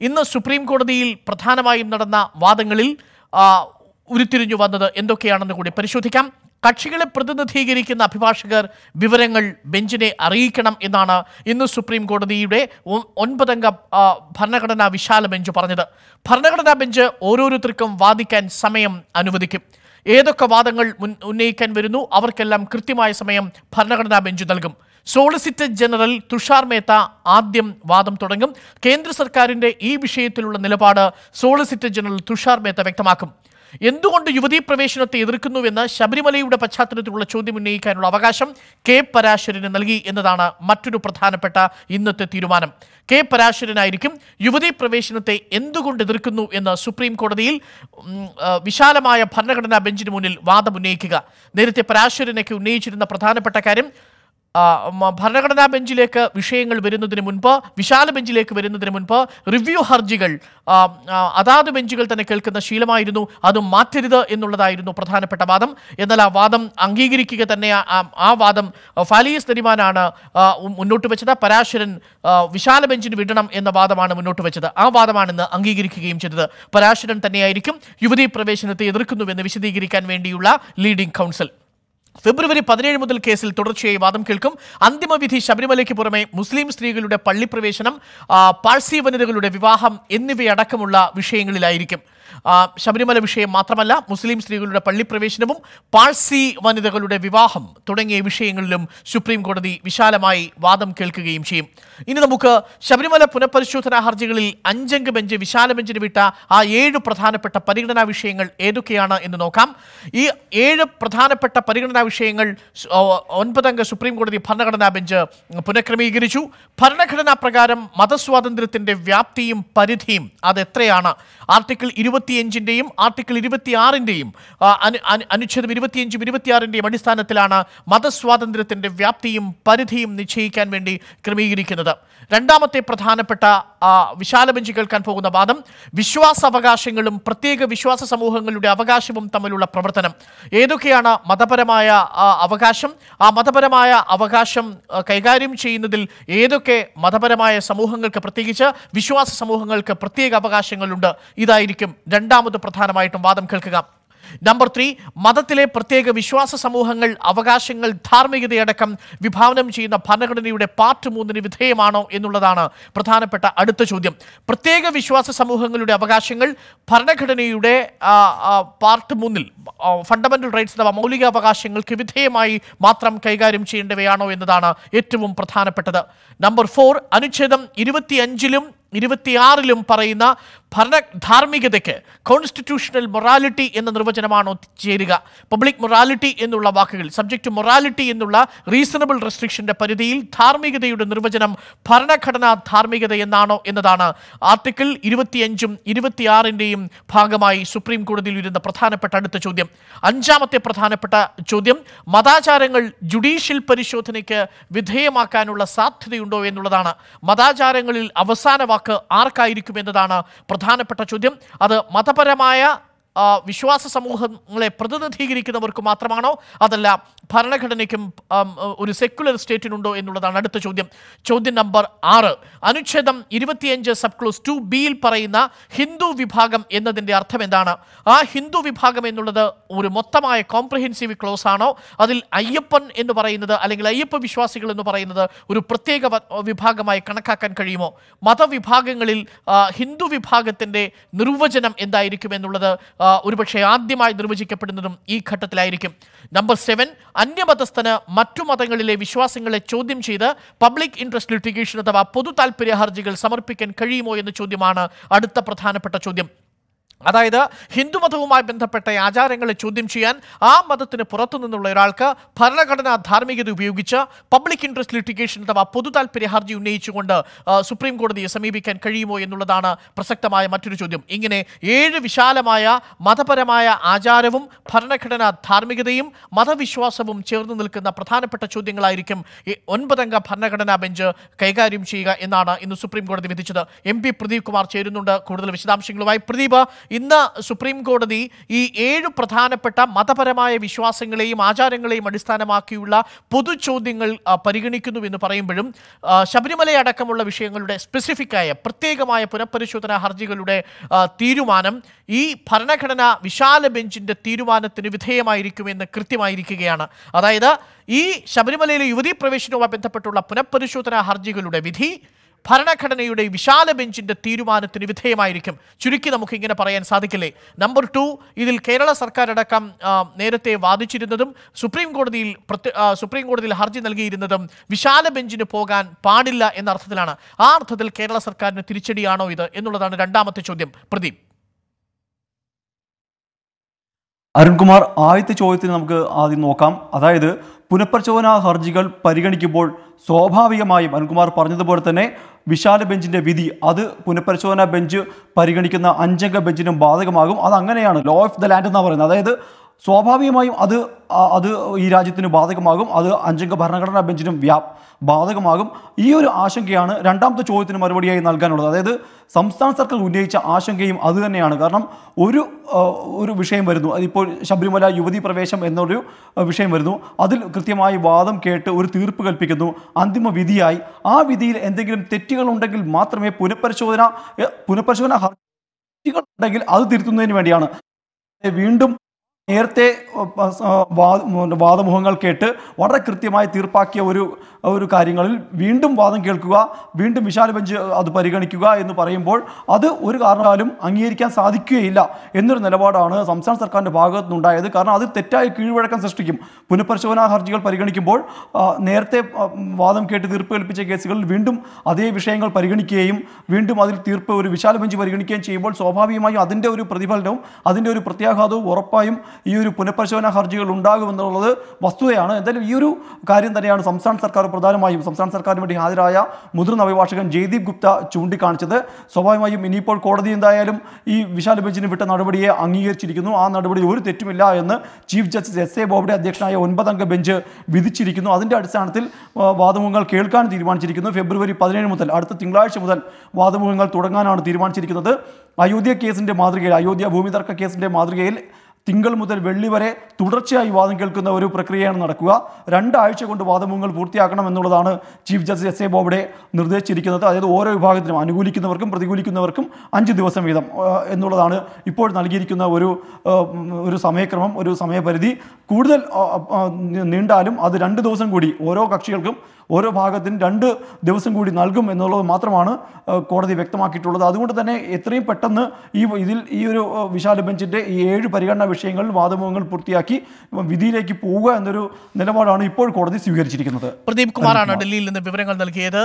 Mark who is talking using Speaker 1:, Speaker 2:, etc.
Speaker 1: ഇന്ന് സുപ്രീം കോടതിയിൽ പ്രധാനമായും നടന്ന വാദങ്ങളിൽ ഉരുത്തിരിഞ്ഞു വന്നത് എന്തൊക്കെയാണെന്ന് കൂടി പരിശോധിക്കാം. കക്ഷികളെ പ്രതിനിധീകരിക്കുന്ന അഭിഭാഷകർ വിവരങ്ങൾ ബെഞ്ചിനെ അറിയിക്കണം എന്നാണ് ഇന്ന് സുപ്രീം കോടതിയുടെ ഒൻപതംഗ ഭരണഘടനാ വിശാല ബെഞ്ച് പറഞ്ഞത്. ഭരണഘടനാ ബെഞ്ച് ഓരോരുത്തർക്കും വാദിക്കാൻ സമയം അനുവദിക്കും. ഏതൊക്കെ വാദങ്ങൾ ഉന്നയിക്കാൻ വരുന്നു അവർക്കെല്ലാം കൃത്യമായ സമയം ഭരണഘടനാ ബെഞ്ച് നൽകും. സോളിസിറ്റർ ജനറൽ തുഷാർ മേത്ത ആദ്യം വാദം തുടങ്ങും. കേന്ദ്ര സർക്കാരിന്റെ ഈ വിഷയത്തിലുള്ള നിലപാട് സോളിസിറ്റർ ജനറൽ തുഷാർ മേത്ത വ്യക്തമാക്കും. എന്തുകൊണ്ട് യുവതീ പ്രവേശനത്തെ എതിർക്കുന്നുവെന്ന് ശബരിമലയുടെ പശ്ചാത്തലത്തിലുള്ള ചോദ്യം ഉന്നയിക്കാനുള്ള അവകാശം കെ പരാശരന് നൽകി എന്നതാണ് മറ്റൊരു പ്രധാനപ്പെട്ട ഇന്നത്തെ തീരുമാനം. കെ പരാശരനായിരിക്കും യുവതീ പ്രവേശനത്തെ എന്തുകൊണ്ട് എതിർക്കുന്നു എന്ന് സുപ്രീം കോടതിയിൽ വിശാലമായ ഭരണഘടനാ ബെഞ്ചിന് മുന്നിൽ വാദം ഉന്നയിക്കുക. നേരത്തെ പരാശരനൊക്കെ ഉന്നയിച്ചിരുന്ന പ്രധാനപ്പെട്ട കാര്യം ഭരണഘടനാ ബെഞ്ചിലേക്ക് വിഷയങ്ങൾ വരുന്നതിന് മുൻപ് വിശാല ബെഞ്ചിലേക്ക് വരുന്നതിന് മുൻപ് റിവ്യൂ ഹർജികൾ അതാത് ബെഞ്ചുകൾ തന്നെ കേൾക്കുന്ന ശീലമായിരുന്നു. അത് മാറ്റരുത് എന്നുള്ളതായിരുന്നു പ്രധാനപ്പെട്ട വാദം. എന്നാൽ ആ വാദം അംഗീകരിക്കുക തന്നെ ആ- വാദം ഫാലിയസ് നരിമാനാണ് മുന്നോട്ട് വെച്ചത്. പരാശരൻ വിശാല ബെഞ്ചിന് വിടണം എന്ന വാദമാണ് മുന്നോട്ട് വെച്ചത്. ആ വാദമാണ് ഇന്ന് അംഗീകരിക്കുകയും ചെയ്തത്. പരാശരൻ തന്നെയായിരിക്കും യുവതീ പ്രവേശനത്തെ എതിർക്കുന്നുവെന്ന് വിശദീകരിക്കാൻ വേണ്ടിയുള്ള ലീഡിംഗ് കൗൺസിൽ ഫെബ്രുവരി പതിനേഴ് മുതൽ കേസിൽ തുടർച്ചയായി വാദം കേൾക്കും. അന്തിമവിധി ശബരിമലയ്ക്ക് പുറമെ മുസ്ലിം സ്ത്രീകളുടെ പള്ളിപ്രവേശനം പാഴ്സി വനിതകളുടെ വിവാഹം എന്നിവയടക്കമുള്ള വിഷയങ്ങളിലായിരിക്കും. ശബരിമല വിഷയം മാത്രമല്ല മുസ്ലിം സ്ത്രീകളുടെ പള്ളിപ്രവേശനവും പാഴ്സി വനിതകളുടെ വിവാഹം തുടങ്ങിയ വിഷയങ്ങളിലും സുപ്രീം കോടതി വിശാലമായി വാദം കേൾക്കുകയും ചെയ്യും. ഇനി നമുക്ക് ശബരിമല പുനഃപരിശോധനാ ഹർജികളിൽ അഞ്ചംഗ ബെഞ്ച് വിശാല ബെഞ്ചിന് വിട്ട ആ ഏഴ് പ്രധാനപ്പെട്ട പരിഗണനാ വിഷയങ്ങൾ ഏതൊക്കെയാണ് എന്ന് നോക്കാം. ഈ ഏഴ് പ്രധാനപ്പെട്ട പരിഗണനാ വിഷയങ്ങൾ ഒൻപതംഗ സുപ്രീം കോടതി ഭരണഘടനാ ബെഞ്ച് പുനഃക്രമീകരിച്ചു. ഭരണഘടനാ പ്രകാരം മതസ്വാതന്ത്ര്യത്തിന്റെ വ്യാപ്തിയും പരിധിയും അത് എത്രയാണ് ആർട്ടിക്കിൾ ഇരുപത്തിയഞ്ചിന്റെയും ആർട്ടിക്കിൾ ഇരുപത്തിയാറിന്റെയും അനുച്ഛേദം ഇരുപത്തിയഞ്ചും ഇരുപത്തിയാറിന്റെയും അടിസ്ഥാനത്തിലാണ് മതസ്വാതന്ത്ര്യത്തിന്റെ വ്യാപ്തിയും പരിധിയും നിശ്ചയിക്കാൻ വേണ്ടി ക്രമീകരിക്കുന്നത്. രണ്ടാമത്തെ പ്രധാനപ്പെട്ട ആ, വിശാല ബെഞ്ച് കേൾക്കാൻ പോകുന്ന വാദം വിശ്വാസാവകാശങ്ങളും പ്രത്യേക വിശ്വാസ സമൂഹങ്ങളുടെ അവകാശവും തമ്മിലുള്ള പ്രവർത്തനം. ഏതൊക്കെയാണ് മതപരമായ അവകാശം? ആ മതപരമായ അവകാശം കൈകാര്യം ചെയ്യുന്നതിൽ ഏതൊക്കെ മതപരമായ സമൂഹങ്ങൾക്ക് പ്രത്യേകിച്ച് വിശ്വാസ സമൂഹങ്ങൾക്ക് പ്രത്യേക അവകാശങ്ങളുണ്ട്? ഇതായിരിക്കും രണ്ടാമത് പ്രധാനമായിട്ടും വാദം കേൾക്കുക. നമ്പർ ത്രീ മതത്തിലെ പ്രത്യേക വിശ്വാസ സമൂഹങ്ങൾ അവകാശങ്ങൾ ധാർമ്മികതയടക്കം വിഭാവനം ചെയ്യുന്ന ഭരണഘടനയുടെ പാർട്ട് മൂന്നിന് വിധേയമാണോ എന്നുള്ളതാണ് പ്രധാനപ്പെട്ട അടുത്ത ചോദ്യം. പ്രത്യേക വിശ്വാസ സമൂഹങ്ങളുടെ അവകാശങ്ങൾ ഭരണഘടനയുടെ പാർട്ട് മൂന്നിൽ ഫണ്ടമെന്റൽ റൈറ്റ്സ് അഥവാ മൗലികാവകാശങ്ങൾക്ക് വിധേയമായി മാത്രം കൈകാര്യം ചെയ്യേണ്ടവയാണോ എന്നതാണ് ഏറ്റവും പ്രധാനപ്പെട്ടത്. നമ്പർ ഫോർ അനുച്ഛേദം ഇരുപത്തിയഞ്ചിലും ഇരുപത്തിയാറിലും പറയുന്ന ഭരണ ധാർമ്മികതയ്ക്ക് കോൺസ്റ്റിറ്റ്യൂഷണൽ മൊറാലിറ്റി എന്ന നിർവചനമാണ് ഒത്തുചേരുക. പബ്ലിക് മൊറാലിറ്റി എന്നുള്ള വാക്കുകൾ സബ്ജക്ട് മൊറാലിറ്റി എന്നുള്ള റീസണബിൾ റെസ്ട്രിക്ഷന്റെ പരിധിയിൽ ധാർമ്മികതയുടെ നിർവചനം ഭരണഘടനാ ധാർമ്മികത എന്നാണോ എന്നതാണ്. ആർട്ടിക്കിൾ ഇരുപത്തിയഞ്ചും ഇരുപത്തിയാറിന്റെയും ഭാഗമായി സുപ്രീം കോടതിയിൽ വരുന്ന പ്രധാനപ്പെട്ട അടുത്ത ചോദ്യം. അഞ്ചാമത്തെ പ്രധാനപ്പെട്ട ചോദ്യം മതാചാരങ്ങൾ ജുഡീഷ്യൽ പരിശോധനയ്ക്ക് വിധേയമാക്കാനുള്ള സാധ്യതയുണ്ടോ എന്നുള്ളതാണ്. മതാചാരങ്ങളിൽ അവസാന വാക്ക് ആർക്കായിരിക്കും എന്നതാണ് പ്രധാനപ്പെട്ട ചോദ്യം. അത് മതപരമായ വിശ്വാസ സമൂഹങ്ങളെ പ്രതിനിധീകരിക്കുന്നവർക്ക് മാത്രമാണോ? അതല്ല ഭരണഘടനയ്ക്കും ഒരു സെക്യുലർ സ്റ്റേറ്റിനുണ്ടോ എന്നുള്ളതാണ് അടുത്ത ചോദ്യം. ചോദ്യം നമ്പർ ആറ്. അനുച്ഛേദം ഇരുപത്തിയഞ്ച് സബ് ക്ലോസ് ടു ബിയിൽ പറയുന്ന ഹിന്ദു വിഭാഗം എന്നതിന്റെ അർത്ഥം എന്താണ്? ആ ഹിന്ദു വിഭാഗം എന്നുള്ളത് ഒരു മൊത്തമായ കോംപ്രഹെൻസീവ് ക്ലോസ് ആണോ? അതിൽ അയ്യപ്പൻ എന്ന് പറയുന്നത് അല്ലെങ്കിൽ അയ്യപ്പ വിശ്വാസികൾ എന്ന് പറയുന്നത് ഒരു പ്രത്യേക വിഭാഗമായി കണക്കാക്കാൻ കഴിയുമോ? മതവിഭാഗങ്ങളിൽ ഹിന്ദു വിഭാഗത്തിന്റെ നിർവചനം എന്തായിരിക്കും എന്നുള്ളത് ഒരുപക്ഷെ ആദ്യമായി നിർവചിക്കപ്പെടുന്നതും ഈ ഘട്ടത്തിലായിരിക്കും. നമ്പർ സെവൻ അന്യമതസ്ഥന് മറ്റു മതങ്ങളിലെ വിശ്വാസങ്ങളെ ചോദ്യം ചെയ്ത് പബ്ലിക് ഇൻട്രസ്റ്റ് ലിറ്റിഗേഷൻ അഥവാ പൊതു താൽപ്പര്യ ഹർജികൾ സമർപ്പിക്കാൻ കഴിയുമോ എന്ന ചോദ്യമാണ് അടുത്ത പ്രധാനപ്പെട്ട ചോദ്യം. അതായത് ഹിന്ദുമതവുമായി ബന്ധപ്പെട്ട ആചാരങ്ങളെ ചോദ്യം ചെയ്യാൻ ആ മതത്തിന് പുറത്തു നിന്നുള്ള ഒരാൾക്ക് ഭരണഘടനാ ധാർമ്മികത ഉപയോഗിച്ച് പബ്ലിക് ഇൻട്രസ്റ്റ് ലിറ്റിഗേഷൻ അഥവാ പൊതു താൽപ്പര്യ ഹർജി ഉന്നയിച്ചുകൊണ്ട് സുപ്രീം കോടതിയെ സമീപിക്കാൻ കഴിയുമോ എന്നുള്ളതാണ് പ്രസക്തമായ മറ്റൊരു ചോദ്യം. ഇങ്ങനെ ഏഴ് വിശാലമായ മതപരമായ ആചാരവും ഭരണഘടനാ ധാർമ്മികതയും മതവിശ്വാസവും ചേർന്ന് നിൽക്കുന്ന പ്രധാനപ്പെട്ട ചോദ്യങ്ങളായിരിക്കും ഒൻപതംഗ ഭരണഘടനാ ബെഞ്ച് കൈകാര്യം ചെയ്യുക എന്നാണ് ഇന്ന് സുപ്രീം കോടതി വിധിച്ചത്. എം പി പ്രദീപ് കുമാർ ചേരുന്നുണ്ട്. കൂടുതൽ വിശദാംശങ്ങളുമായി പ്രദീപ് ഇന്ന് സുപ്രീം കോടതി ഈ ഏഴ് പ്രധാനപ്പെട്ട മതപരമായ വിശ്വാസങ്ങളെയും ആചാരങ്ങളെയും അടിസ്ഥാനമാക്കിയുള്ള പൊതു ചോദ്യങ്ങൾ പരിഗണിക്കുന്നു എന്ന് പറയുമ്പോഴും ശബരിമല ശബരിമലയടക്കമുള്ള വിഷയങ്ങളുടെ സ്പെസിഫിക്കായ പ്രത്യേകമായ പുനഃപരിശോധനാ ഹർജികളുടെ തീരുമാനം ഈ ഭരണഘടനാ വിശാല ബെഞ്ചിന്റെ തീരുമാനത്തിന് വിധേയമായിരിക്കുമെന്ന് കൃത്യമായിരിക്കുകയാണ്. അതായത് ഈ ശബരിമലയിലെ യുവതീ പ്രവേശനവുമായി ബന്ധപ്പെട്ടുള്ള പുനഃപരിശോധനാ ഹർജികളുടെ വിധി ഭരണഘടനയുടെ വിശാല ബെഞ്ചിന്റെ തീരുമാനത്തിന് വിധേയമായിരിക്കും. ചുരുക്കി നമുക്ക് ഇങ്ങനെ പറയാൻ സാധിക്കില്ലേ? നമ്പർ ടു ഇതിൽ കേരള സർക്കാർ അടക്കം നേരത്തെ വാദിച്ചിരുന്നതും സുപ്രീം കോടതിയിൽ സുപ്രീം കോടതിയിൽ ഹർജി നൽകിയിരുന്നതും വിശാല ബെഞ്ചിന് പോകാൻ പാടില്ല എന്ന അർത്ഥത്തിലാണ്. ആ അർത്ഥത്തിൽ കേരള സർക്കാരിന് തിരിച്ചടിയാണോ ഇത് എന്നുള്ളതാണ് രണ്ടാമത്തെ ചോദ്യം. പ്രദീപ്.
Speaker 2: അരുൺകുമാർ ആദ്യത്തെ ചോദ്യത്തിന് നമുക്ക് ആദ്യം നോക്കാം. അതായത് പുനഃപരിശോധനാ ഹർജികൾ പരിഗണിക്കുമ്പോൾ സ്വാഭാവികമായും അനുകുമാർ പറഞ്ഞതുപോലെ തന്നെ വിശാല ബെഞ്ചിന്റെ വിധി അത് പുനഃപരിശോധനാ ബെഞ്ച് പരിഗണിക്കുന്ന അഞ്ചംഗ ബെഞ്ചിനും ബാധകമാകും. അത് അങ്ങനെയാണ് ലോ ഓഫ് ദ ലാൻഡ് എന്നാണ് പറയുന്നത്. അതായത് സ്വാഭാവികമായും അത് അത് ഈ രാജ്യത്തിന് ബാധകമാകും. അത് അഞ്ചംഗ ഭരണഘടനാ ബെഞ്ചിനും വ്യാ ബാധകമാകും. ഈ ഒരു ആശങ്കയാണ് രണ്ടാമത്തെ ചോദ്യത്തിന് മറുപടിയായി നൽകാനുള്ളത്. അതായത് സംസ്ഥാന സർക്കാർ ഉന്നയിച്ച ആശങ്കയും അത് തന്നെയാണ്. കാരണം ഒരു ഒരു വിഷയം വരുന്നു. അതിപ്പോൾ ശബരിമല യുവതി പ്രവേശം എന്നൊരു വിഷയം വരുന്നു. അതിൽ കൃത്യമായി വാദം കേട്ട് ഒരു തീർപ്പ് കൽപ്പിക്കുന്നു. അന്തിമ വിധിയായി. ആ വിധിയിൽ എന്തെങ്കിലും തെറ്റുകൾ ഉണ്ടെങ്കിൽ മാത്രമേ പുനഃപരിശോധന പുനഃപരിശോധന ഹർജികൾ ഉണ്ടെങ്കിൽ അത് തിരുത്തുന്നതിന് വേണ്ടിയാണ്. വീണ്ടും നേരത്തെ വാദമുഖങ്ങൾ കേട്ട് വളരെ കൃത്യമായി തീർപ്പാക്കിയ ഒരു ഒരു കാര്യങ്ങളിൽ വീണ്ടും വാദം കേൾക്കുക വീണ്ടും വിശാല ബെഞ്ച് അത് പരിഗണിക്കുക എന്ന് പറയുമ്പോൾ അത് ഒരു കാരണത്താലും അംഗീകരിക്കാൻ സാധിക്കുകയില്ല എന്നൊരു നിലപാടാണ് സംസ്ഥാന സർക്കാരിന്റെ ഭാഗത്തു നിന്നുണ്ടായത് കാരണം അത് തെറ്റായ കീഴ്വഴക്കം സൃഷ്ടിക്കും. പുനഃപരിശോധനാ ഹർജികൾ പരിഗണിക്കുമ്പോൾ നേരത്തെ വാദം കേട്ട് തീർപ്പ് കൽപ്പിച്ച കേസുകളിൽ വീണ്ടും അതേ വിഷയങ്ങൾ പരിഗണിക്കുകയും വീണ്ടും അതിൽ തീർപ്പ് ഒരു വിശാല ബെഞ്ച് പരിഗണിക്കുകയും ചെയ്യുമ്പോൾ സ്വാഭാവികമായും അതിന്റെ ഒരു പ്രതിഫലനവും അതിന്റെ ഒരു പ്രത്യാഘാതവും ഉറപ്പായും ഈ ഒരു പുനഃപരിശോധനാ ഹർജികൾ ഉണ്ടാകുമെന്നുള്ളത് വസ്തുതയാണ്. എന്തായാലും ഈ ഒരു കാര്യം തന്നെയാണ് സംസ്ഥാന സർക്കാർ പ്രധാനമായും സംസ്ഥാന സർക്കാരിന് വേണ്ടി ഹാജരായ മുതിർന്ന അഭിഭാഷകൻ ജയ്ദീപ് ഗുപ്ത ചൂണ്ടിക്കാണിച്ചത്. സ്വാഭാവികമായും ഇനിയിപ്പോൾ കോടതി എന്തായാലും ഈ വിശാല ബെഞ്ചിന് വിട്ട നടപടിയെ അംഗീകരിച്ചിരിക്കുന്നു. ആ നടപടി ഒരു തെറ്റുമില്ല എന്ന് chief justice S A Bobde അധ്യക്ഷനായ ഒൻപതംഗ ബെഞ്ച് വിധിച്ചിരിക്കുന്നു. അതിന്റെ അടിസ്ഥാനത്തിൽ വാദമുഖങ്ങൾ കേൾക്കാൻ തീരുമാനിച്ചിരിക്കുന്നു. ഫെബ്രുവരി പതിനേഴ് മുതൽ അടുത്ത തിങ്കളാഴ്ച മുതൽ വാദമുഖങ്ങൾ തുടങ്ങാനാണ് തീരുമാനിച്ചിരിക്കുന്നത്. അയോധ്യ കേസിന്റെ മാതൃകയിൽ അയോധ്യ ഭൂമി തർക്ക കേസിന്റെ മാതൃകയിൽ തിങ്കൾ മുതൽ വെള്ളി വരെ തുടർച്ചയായി വാദം കേൾക്കുന്ന ഒരു പ്രക്രിയയാണ് നടക്കുക. രണ്ടാഴ്ച കൊണ്ട് വാദമുഖങ്ങൾ പൂർത്തിയാക്കണം എന്നുള്ളതാണ് chief justice S A Bobde നിർദ്ദേശിച്ചിരിക്കുന്നത്. അതായത് ഓരോ വിഭാഗത്തിനും അനുകൂലിക്കുന്നവർക്കും പ്രതികൂലിക്കുന്നവർക്കും അഞ്ച് ദിവസം വീതം എന്നുള്ളതാണ് ഇപ്പോൾ നൽകിയിരിക്കുന്ന ഒരു ഒരു സമയക്രമം ഒരു സമയപരിധി. കൂടുതൽ നീണ്ടാലും അത് രണ്ട് ദിവസം കൂടി ഓരോ കക്ഷികൾക്കും ഓരോ ഭാഗത്തിനും രണ്ട് ദിവസം കൂടി നൽകും എന്നുള്ളത് മാത്രമാണ് കോടതി വ്യക്തമാക്കിയിട്ടുള്ളത്. അതുകൊണ്ട് തന്നെ എത്രയും പെട്ടെന്ന് ഈ ഇതിൽ ഈ ഒരു വിശാല ബെഞ്ചിന്റെ ഈ ഏഴ് പരിഗണനാ വിഷയങ്ങളിൽ വാദമുഖങ്ങൾ പൂർത്തിയാക്കി വിധിയിലേക്ക് പോവുക എന്നൊരു നിലപാടാണ് ഇപ്പോൾ കോടതി സ്വീകരിച്ചിരിക്കുന്നത്.
Speaker 1: പ്രദീപ് കുമാറാണ് ഡൽഹിയിൽ നിന്ന് വിവരങ്ങൾ നൽകിയത്.